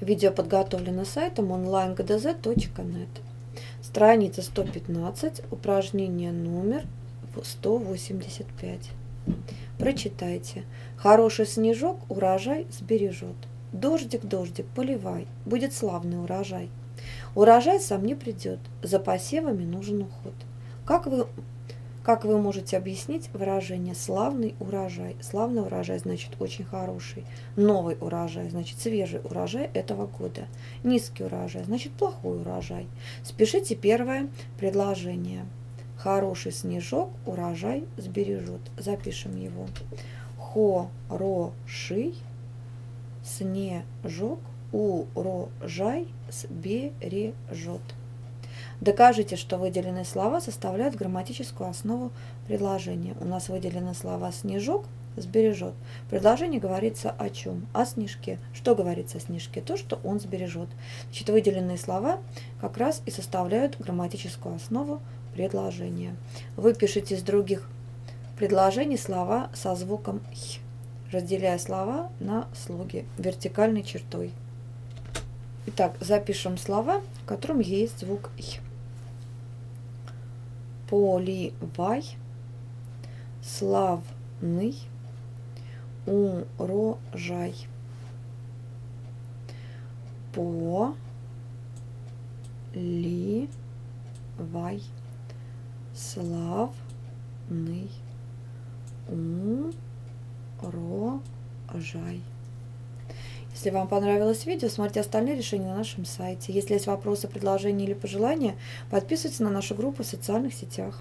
Видео подготовлено сайтом onlinegdz.net. Страница 115, упражнение номер 185. Прочитайте. Хороший снежок урожай сбережет. Дождик, дождик, поливай, будет славный урожай. Урожай сам не придет, за посевами нужен уход. Как вы как вы можете объяснить выражение «славный урожай»? Славный урожай значит очень хороший. Новый урожай значит свежий урожай этого года. Низкий урожай значит плохой урожай. Спешите первое предложение. Хороший снежок урожай сбережет. Запишем его. Хороший снежок урожай сбережет. Докажите, что выделенные слова составляют грамматическую основу предложения. У нас выделены слова «снежок», «сбережет». В предложении говорится о чем? О снежке. Что говорится о снежке? То, что он сбережет. Значит, выделенные слова как раз и составляют грамматическую основу предложения. Вы пишете из других предложений слова со звуком «х», разделяя слова на слоги вертикальной чертой. Итак, запишем слова, в котором есть звук «х» поливай, славный урожай. Поливай, славный урожай. Если вам понравилось видео, смотрите остальные решения на нашем сайте. Если есть вопросы, предложения или пожелания, подписывайтесь на нашу группу в социальных сетях.